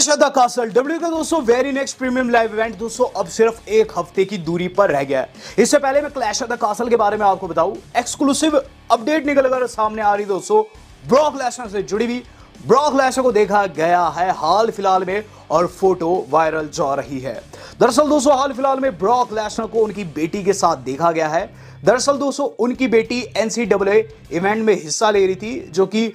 श्रद्धा castle W का दोस्तों very next premium live event दोस्तों, अब सिर्फ़ एक हफ़्ते की दूरी पर रह गया है। इससे पहले मैं क्लैश ऑफ़ द कासल के बारे में आपको बताऊँ। एक्सक्लूसिव अपडेट निकल कर सामने आ रही, दोस्तों ब्रॉक लेसनर से जुड़ी हुई। ब्रॉक लेसनर को देखा गया है हाल फ़िलहाल में और फ़ोटो वायरल जा रही है। दरअसल दोस्तों, हाल फ़िलहाल में ब्रॉक लेसनर को उनकी बेटी के साथ देखा गया है। दरअसल दोस्तों, उनकी बेटी एनसीडब्ल्यू इवेंट में हिस्सा ले रही थी, जो कि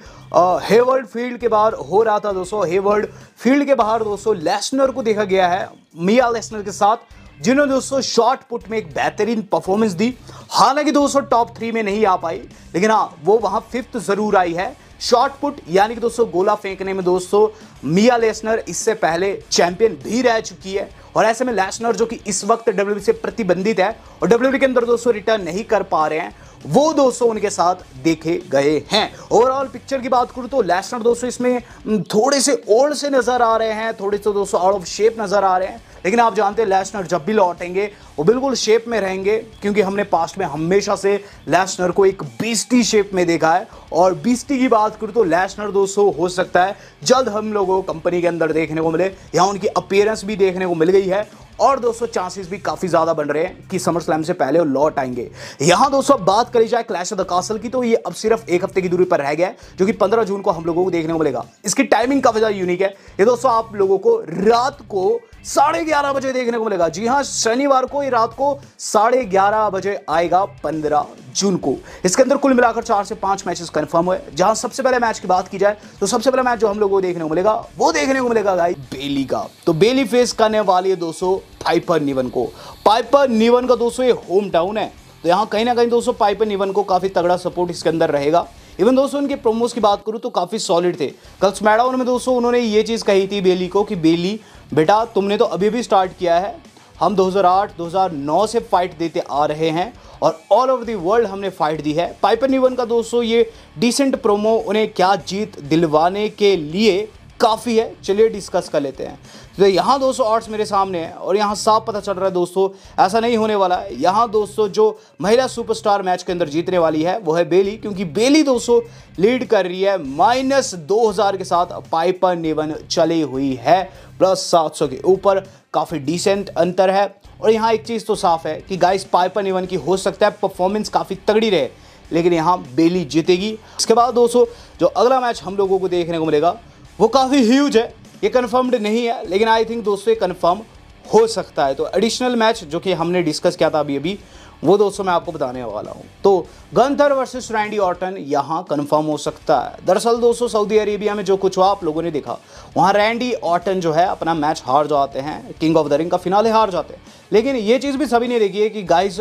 हेवर्ड फ़ील्ड के बाहर हो रहा था दोस्तों। हेवर्ड फ़ील्ड के बाहर दोस्तों लेसनर को देखा गया है, मिया लेसनर के साथ, जिन्होंने दोस्तों शॉर्ट पुट में एक बेहतरीन परफॉर्मेंस दी। हालाँकि दोस्तों, टॉप थ्री में नहीं आ पाई, लेकिन हाँ वो वहाँ फिफ्थ ज़रूर आई है। शॉर्ट पुट, यानी कि दोस्तों गोला फेंकने में दोस्तों मिया लेसनर इससे पहले चैंपियन भी रह चुकी है। और ऐसे में लेसनर जो कि इस वक्त डब्ल्यू से प्रतिबंधित है और डब्ल्यू के अंदर दोस्तों रिटर्न नहीं कर पा रहे हैं। वो दोस्तों उनके साथ देखे गए हैं। ओवरऑल पिक्चर की बात करूँ तो लेसनर दोस्तों इसमें थोड़े से ओल्ड से नज़र आ रहे हैं, थोड़े से दोस्तों आउट ऑफ़ शेप नज़र आ रहे हैं। लेकिन आप जानते हैं लेसनर जब भी लौटेंगे, वो बिल्कुल शेप में रहेंगे, क्योंकि हमने पास्ट में हमेशा से लेसनर को एक बीस्टी शेप में देखा है। और बीस्टी की बात करूँ तो लेसनर दोस्तों हो सकता है जल्द हम लोगों को कंपनी के अंदर देखने को मिले यहाँ उनकी अपियरेंस भी देखने को मिल गई है। और दोस्तों चांसेस भी काफ़ी ज़्यादा बन रहे हैं कि समर स्लैम से पहले वो लौट आएँगे। यहाँ दोस्तों, बात करी जाए क्लैश ऑफ़ द कासल की तो ये अब सिर्फ़ एक हफ़्ते की दूरी पर रह गया है, जो कि 15 जून को हम लोगों को देखने को मिलेगा। इसकी टाइमिंग काफ़ी ज़्यादा यूनिक है। ये दोस्तों, आप लोगों को रात को साढ़े ग्यारह बजे देखने को मिलेगा। जी हाँ शनिवार को, ये रात को साढ़े ग्यारह बजे आएगा पंद्रह जून को। इसके अंदर कुल मिलाकर चार से पाँच मैचेस कंफर्म हुए। जहाँ सबसे पहले मैच की बात की जाए तो सबसे पहला मैच जो हम लोगों को देखने को मिलेगा, वो देखने को मिलेगा गाई बेली का। तो बेली फेस करने वाली है दोस्तों पाइपर निवन को। पाइपर निवन का दोस्तों ये होम टाउन है। तो यहाँ कहीं ना कहीं दोस्तों पाइपर निवन को काफ़ी तगड़ा सपोर्ट इसके अंदर रहेगा। इवन दोस्तों उनके प्रोमोस की बात करूँ तो काफ़ी सॉलिड थे। कल स्मैडाउन में दोस्तों उन्होंने ये चीज़ कही थी बेली को कि बेली, बेटा, तुमने तो अभी भी स्टार्ट किया है। हम 2008 2009 से फाइट देते आ रहे हैं और ऑल ओवर दी वर्ल्ड हमने फाइट दी है। पाइपर निवन का दोस्तों ये डिसेंट प्रोमो उन्हें क्या जीत दिलवाने के लिए काफ़ी है। चलिए डिस्कस कर लेते हैं। तो यहाँ दोस्तों आर्ट्स मेरे सामने है और यहाँ साफ़ पता चल रहा है दोस्तों, ऐसा नहीं होने वाला है। यहाँ दोस्तों जो महिला सुपरस्टार मैच के अंदर जीतने वाली है, वो है बेली क्योंकि बेली दोस्तों लीड कर रही है माइनस दो हज़ार के साथ पाइपर नेवन चली हुई है। प्लस सात सौ के ऊपर काफ़ी डिसेंट अंतर है। और यहाँ एक चीज़ तो साफ़ है कि गाइस पाइपर नेवन की हो सकता है परफॉर्मेंस काफ़ी तगड़ी रहे, लेकिन यहाँ बेली जीतेगी। इसके बाद दोस्तों, जो अगला मैच हम लोगों को देखने को मिलेगा वो काफ़ी ह्यूज है, ये कन्फर्म्ड नहीं है, लेकिन आई थिंक दोस्तों ये कन्फर्म हो सकता है। तो एडिशनल मैच जो कि हमने डिस्कस किया था अभी अभी, वो दोस्तों मैं आपको बताने वाला हूँ। तो गंथर वर्सेस रैंडी ऑर्टन यहाँ कंफर्म हो सकता है। दरअसल दोस्तों सऊदी अरेबिया में जो कुछ हुआ, आप लोगों ने देखा, वहाँ रैंडी ऑर्टन जो है अपना मैच हार जाते हैं किंग ऑफ़ द रिंग का फिनाले हार जाते हैं। लेकिन ये चीज़ भी सभी ने देखी है कि गाइज़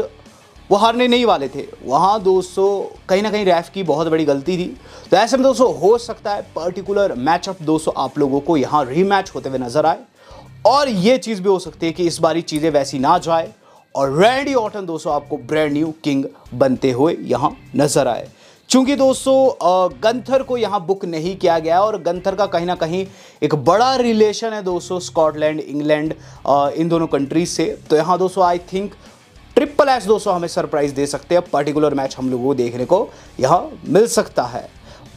वो हारने नहीं वाले थे। वहाँ दोस्तों, कहीं ना कहीं रैफ की बहुत बड़ी गलती थी। तो ऐसे में दोस्तों, हो सकता है पर्टिकुलर मैचअप दोस्तों आप लोगों को यहाँ रीमैच होते हुए नज़र आए। और ये चीज़ भी हो सकती है कि इस बारी चीज़ें वैसी ना जाए और रैंडी ऑटन दोस्तों आपको ब्रांड न्यू किंग बनते हुए यहाँ नज़र आए। चूँकि दोस्तों गंथर को यहाँ बुक नहीं किया गया और गंथर का कहीं ना कहीं एक बड़ा रिलेशन है दोस्तों स्कॉटलैंड इंग्लैंड इन दोनों कंट्रीज़ से। तो यहाँ दोस्तों आई थिंक ट्रिपल एच दोस्तों हमें सरप्राइज़ दे सकते हैं। पर्टिकुलर मैच हम लोगों को देखने को यहाँ मिल सकता है।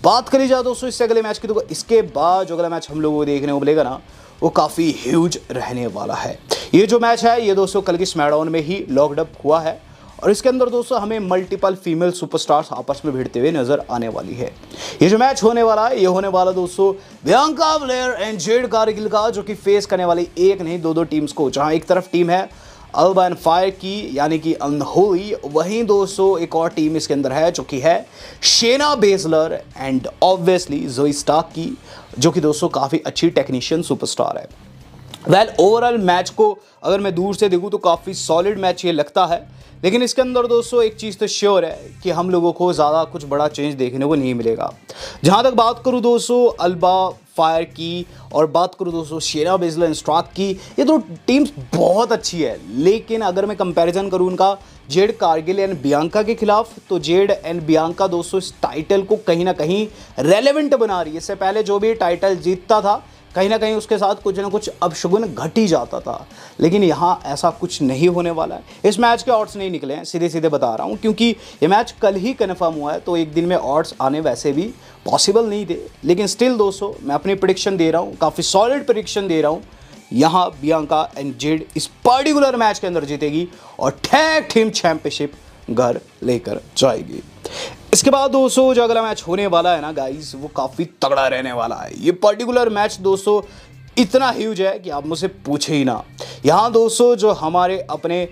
बात करी जाए दोस्तों इससे अगले मैच की तो इसके बाद जो अगला मैच हम लोगों को देखने को मिलेगा ना, वो काफ़ी ह्यूज रहने वाला है। ये जो मैच है, ये दोस्तों कल की स्मैडाउन में ही लॉकडअप हुआ है। और इसके अंदर दोस्तों हमें मल्टीपल फीमेल सुपरस्टार्स आपस में भिड़ते हुए नज़र आने वाली है। ये जो मैच होने वाला है, ये होने वाला दोस्तों Bianca Belair and Jade Cargill का, जो कि फेस करने वाली एक नहीं दो दो टीम्स को, जहाँ एक तरफ़ टीम है अल्बन फायर की, यानी कि अनहोई वहीं दोस्तों एक और टीम इसके अंदर है जो कि है। Shayna Baszler and obviously Zoey Stark की, जो कि दोस्तों काफ़ी अच्छी टेक्नीशियन सुपरस्टार है। वेल ओवरऑल मैच को अगर मैं दूर से देखूँ तो काफ़ी सॉलिड मैच ये लगता है। लेकिन इसके अंदर दोस्तों एक चीज़ तो श्योर है कि हम लोगों को ज़्यादा कुछ बड़ा चेंज देखने को नहीं मिलेगा। जहाँ तक बात करूँ दोस्तों अल्बा फायर की और बात करूँ दोस्तों शेरा बेजल स्ट्राक की, ये दोनों तो टीम्स बहुत अच्छी है। लेकिन अगर मैं कंपैरिजन करूँ उनका जेड कारगिल एंड बियांका के खिलाफ तो जेड एंड बियांका दोस्तों, इस टाइटल को कहीं ना कहीं रेलेवेंट बना रही है। इससे पहले जो भी टाइटल जीतता था कहीं ना कहीं उसके साथ कुछ ना कुछ अपशगुन घट ही जाता था। लेकिन यहाँ ऐसा कुछ नहीं होने वाला है। इस मैच के ऑर्ड्स नहीं निकले हैं सीधे सीधे बता रहा हूँ, क्योंकि ये मैच कल ही कन्फर्म हुआ है तो एक दिन में ऑर्ड्स आने वैसे भी पॉसिबल नहीं थे। लेकिन स्टिल दोस्तों, मैं अपनी प्रडिक्शन दे रहा हूँ, काफ़ी सॉलिड प्रडिक्शन दे रहा हूँ। यहाँ बियांका एंड जेड इस पर्टिकुलर मैच के अंदर जीतेगी और टैग टीम चैंपियनशिप घर लेकर जाएगी। इसके बाद दोस्तों जो अगला मैच होने वाला है ना गाइस वो काफ़ी तगड़ा रहने वाला है। ये पर्टिकुलर मैच दोस्तों इतना ह्यूज है कि आप मुझसे पूछे ही ना। यहाँ दोस्तों जो हमारे अपने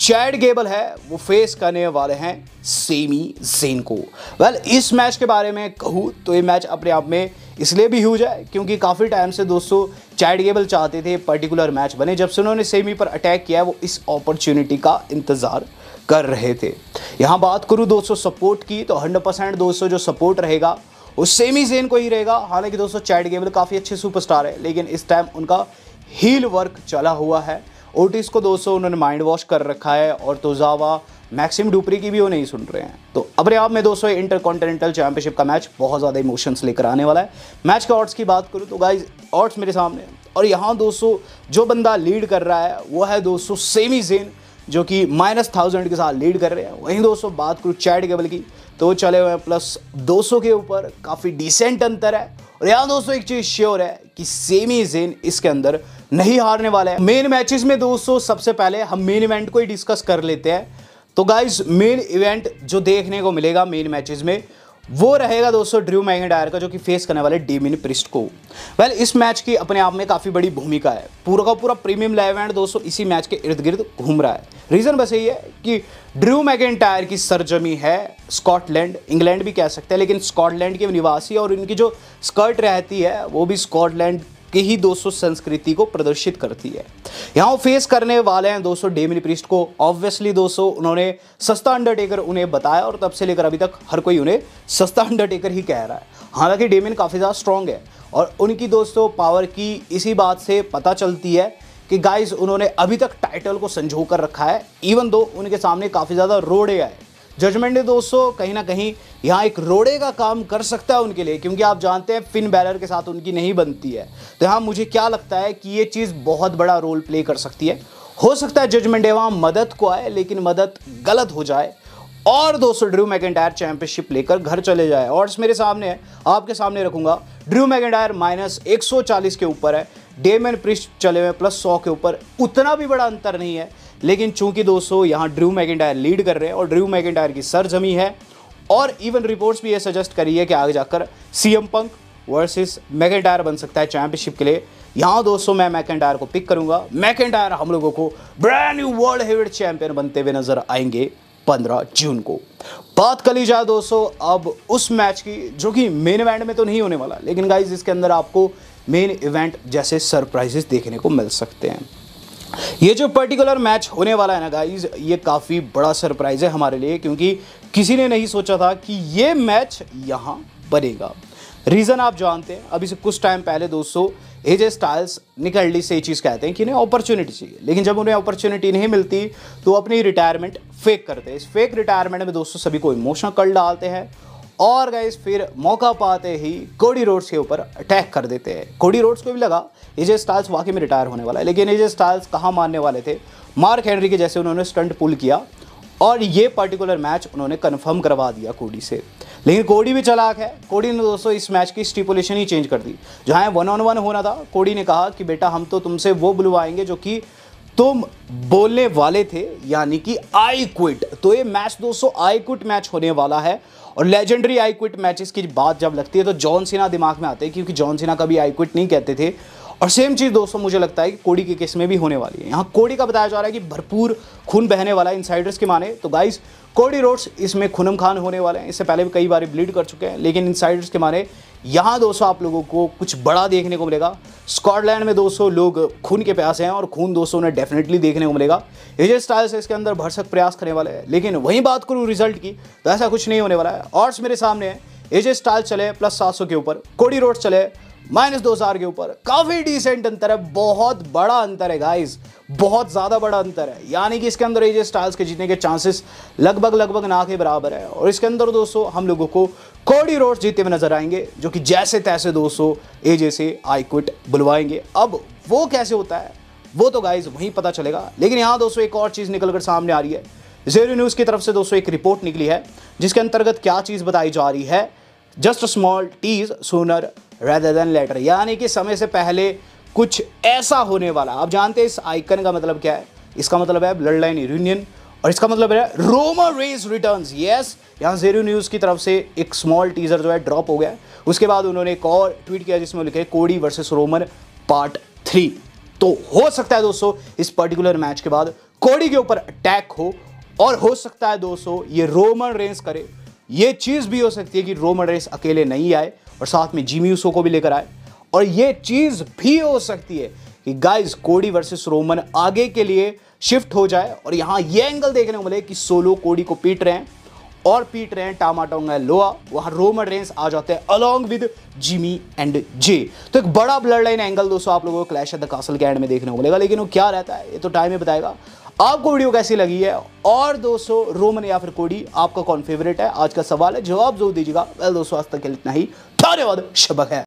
चैड गेबल है वो फेस करने वाले हैं सेमी जेन को। वेल well, इस मैच के बारे में कहूँ तो ये मैच अपने आप में इसलिए भी ह्यूज है क्योंकि काफ़ी टाइम से दोस्तों चैड गेबल चाहते थे पर्टिकुलर मैच बने। जब से उन्होंने सेमी पर अटैक किया वो इस अपॉर्चुनिटी का इंतज़ार कर रहे थे। यहाँ बात करूँ दोस्तों सपोर्ट की तो हंड्रेड परसेंट दोस्तों जो सपोर्ट रहेगा वो सेमी जेन को ही रहेगा। हालाँकि दोस्तों चैट गेबल काफ़ी अच्छे सुपरस्टार है, लेकिन इस टाइम उनका हील वर्क चला हुआ है। ओटिस को दोस्तों उन्होंने माइंड वॉश कर रखा है, और तोजावा मैक्सिम डुपरी की भी वो नहीं सुन रहे हैं। तो अपने आप में दोस्तों इंटर कॉन्टिनेंटल चैंपियनशिप का मैच, बहुत ज़्यादा इमोशंस लेकर आने वाला है। मैच के ऑर्ड्स की बात करूँ तो गाइज़ ऑर्ड्स मेरे सामने और यहाँ दोस्तों जो बंदा लीड कर रहा है, वो है दोस्तों सेमी जेन। जो कि माइनस थाउज़ेंड के साथ लीड कर रहे हैं। वहीं दोस्तों, बात करूँ चैट केबल की तो चले हुए हैं प्लस 200 के ऊपर। काफ़ी डिसेंट अंतर है। और यहाँ दोस्तों, एक चीज़ श्योर है कि सेमी जेन इसके अंदर नहीं हारने वाला है। मेन मैचेस में दोस्तों, सबसे पहले हम मेन इवेंट को ही डिस्कस कर लेते हैं। तो गाइज़ मेन इवेंट जो देखने को मिलेगा मेन मैचेस में, वो रहेगा दोस्तों ड्रू मैगेंडायर का, जो कि फेस करने वाले डेमिन प्रिस्ट को। वेल इस मैच की अपने आप में काफ़ी बड़ी भूमिका है। पूरा का पूरा प्रीमियम लाइव एंड दोस्तों, इसी मैच के इर्द गिर्द घूम रहा है। रीज़न बस यही है कि ड्रू मैगेंटायर की सरजमी है स्कॉटलैंड इंग्लैंड भी कह सकते हैं, लेकिन स्कॉटलैंड के निवासी और इनकी जो स्कर्ट रहती है, वो भी स्कॉटलैंड की ही दोस्तों संस्कृति को प्रदर्शित करती है। यहाँ वो फेस करने वाले हैं दोस्तों डेमिन प्रिस्ट को। ऑब्वियसली दोस्तों उन्होंने सस्ता अंडरटेकर उन्हें बताया और तब से लेकर अभी तक हर कोई उन्हें सस्ता अंडरटेकर ही कह रहा है। हालाँकि डेमिन काफ़ी ज़्यादा स्ट्रॉन्ग है और उनकी दोस्तों पावर की इसी बात से पता चलती है कि गाइस उन्होंने अभी तक टाइटल को संजो कर रखा है। इवन दो उनके सामने काफ़ी ज़्यादा रोड़े आए जजमेंट डे दोस्तों, कहीं ना कहीं यहाँ एक रोड़े का काम कर सकता है उनके लिए, क्योंकि आप जानते हैं फिन बैलर के साथ उनकी नहीं बनती है। तो यहाँ मुझे क्या लगता है कि ये चीज़ बहुत बड़ा रोल प्ले कर सकती है। हो सकता है जजमेंट डे वहाँ मदद को आए, लेकिन मदद गलत हो जाए। और दोस्तों ड्रू मैकेंटायर चैंपियनशिप लेकर घर चले जाए। और मेरे सामने है, आपके सामने रखूँगा। ड्रू मैकेंटायर माइनस 140 के ऊपर है। डेमन प्रिस्ट चले हुए प्लस सौ के ऊपर। उतना भी बड़ा अंतर नहीं है। लेकिन चूँकि दोस्तों, यहाँ ड्रू मैकेंटायर लीड कर रहे हैं और ड्रू मैकेंटायर की सर जमी है, और इवन रिपोर्ट्स भी ये सजेस्ट करी है कि आगे जाकर सीएम पंक वर्सेस मैकेंटायर बन सकता है चैंपियनशिप के लिए। यहाँ दोस्तों, मैं मैकेंटायर को पिक करूँगा। मैकेंटायर हम लोगों को brand new world heavyweight champion बनते हुए नज़र आएँगे 15 जून को। बात कर ली जाए दोस्तों, अब उस मैच की, जो कि मेन इवेंट में तो नहीं होने वाला, लेकिन गाइज़ इसके अंदर आपको मेन इवेंट जैसे सरप्राइजेस देखने को मिल सकते हैं। ये जो पर्टिकुलर मैच होने वाला है ना गाइज़ ये काफ़ी बड़ा सरप्राइज़ है हमारे लिए, क्योंकि किसी ने नहीं सोचा था कि ये मैच यहाँ बनेगा। रीज़न आप जानते हैं, अभी से कुछ टाइम पहले दोस्तों एजे स्टाइल्स निकल से ये चीज़ कहते हैं कि इन्हें अपॉर्चुनिटी चाहिए। लेकिन जब उन्हें अपॉर्चुनिटी नहीं मिलती तो अपनी रिटायरमेंट फेक करते हैं। इस फेक रिटायरमेंट में दोस्तों सभी को इमोशनल कर डालते हैं और गाइस फिर मौका पाते ही कोडी रोड्स के ऊपर अटैक कर देते हैं। कोडी रोड्स को भी लगा एजे स्टाइल्स वाकई में रिटायर होने वाला है। लेकिन एजे स्टाइल्स कहाँ मानने वाले थे? मार्क हेनरी के जैसे उन्होंने स्टंट पुल किया और ये पर्टिकुलर मैच उन्होंने कन्फर्म करवा दिया कोडी से। लेकिन कोडी भी चलाक है। कोडी ने दोस्तों इस मैच की स्टिपुलेशन ही चेंज कर दी। जहाँ वन ऑन वन होना था कोडी ने कहा कि, बेटा, हम तो तुमसे वो बुलवाएँगे जो कि तुम बोलने वाले थे, यानी कि आई क्विट तो ये मैच दोस्तों आई क्विट मैच होने वाला है। और लेजेंडरी आई क्विट मैचेस की बात जब लगती है तो जॉन सिन्हा दिमाग में आते हैं क्योंकि जॉन सिन्हा कभी आई क्विट नहीं कहते थे। और सेम चीज़ दोस्तों, मुझे लगता है कि कोड़ी के केस में भी होने वाली है। यहाँ कोड़ी का बताया जा रहा है कि भरपूर खून बहने वाला है इनसाइडर्स के माने। तो गाइस कोडी रोड्स इसमें खुनम खान होने वाले हैं। इससे पहले भी कई बार ब्लीड कर चुके हैं, लेकिन इनसाइडर्स के माने यहाँ दोस्तों आप लोगों को कुछ बड़ा देखने को मिलेगा। स्कॉटलैंड में दोस्तों लोग खून के प्यासे हैं और खून दोस्तों ने डेफिनेटली देखने को मिलेगा। एजे स्टाइल्स इसके अंदर भरसक प्रयास करने वाले हैं, लेकिन वहीं बात करूँ रिज़ल्ट की तो ऐसा कुछ नहीं होने वाला है। ऑर्ड्स मेरे सामने है एजे स्टाइल चले प्लस सात सौ के ऊपर कोडी रोड चले माइनस दो हज़ार के ऊपर। काफ़ी डिसेंट अंतर है, बहुत बड़ा अंतर है गाइस बहुत ज़्यादा बड़ा अंतर है। यानी कि इसके अंदर एजे स्टाइल्स के जीतने के चांसेस लगभग लगभग ना के बराबर है। और इसके अंदर दोस्तों, हम लोगों को कोडी रोड जीते हुए नज़र आएँगे, जो कि जैसे तैसे दोस्तों ए जैसे आई क्विट बुलवाएँगे। अब वो कैसे होता है, वो तो गाइज़ वहीं पता चलेगा। लेकिन यहाँ दोस्तों, एक और चीज़ निकलकर सामने आ रही है। जेरो न्यूज़ की तरफ़ से दोस्तों, एक रिपोर्ट निकली है, जिसके अंतर्गत क्या चीज़ बताई जा रही है? Just small tease sooner rather than later यानी कि समय से पहले कुछ ऐसा होने वाला। आप जानते हैं इस आइकन का मतलब क्या है? इसका मतलब है ब्लड लाइन यूनियन और इसका मतलब है रोमन रेस रिटर्न यस यहाँ जेरो न्यूज़ की तरफ़ से एक स्मॉल टीजर जो है ड्रॉप हो गया। उसके बाद उन्होंने एक और ट्वीट किया जिसमें लिखे कोडी वर्सेस रोमन पार्ट थ्री तो हो सकता है दोस्तों, इस पर्टिकुलर मैच के बाद कोडी के ऊपर अटैक हो और हो सकता है दोस्तों, ये रोमन रेंस करे। ये चीज़ भी हो सकती है कि रोमन रेंस अकेले नहीं आए। और साथ में जीम्यूसो को भी लेकर आए। और ये चीज़ भी हो सकती है कि गाइस कोडी वर्सेस रोमन आगे के लिए शिफ्ट हो जाए और यहाँ ये एंगल देखने को मिले कि सोलो कोडी को पीट रहे हैं और पीट रहे हैं टामाटोंगा लोआ वहाँ रोमन रेंस आ जाते हैं along with Jimmy and Jey तो एक बड़ा ब्लड लाइन एंगल दोस्तों आप लोगों को क्लैश एट द कासल के एंड में देखने को मिलेगा, लेकिन वो क्या रहता है, ये तो टाइम में बताएगा। आपको वीडियो कैसी लगी है? और दोस्तों रोमन या फिर कोडी आपका कौन फेवरेट है? आज का सवाल है, जवाब ज़रूर दीजिएगा। वेल दोस्तों, आज तक इतना ही। ஆச்சாரியவாத ஷபக.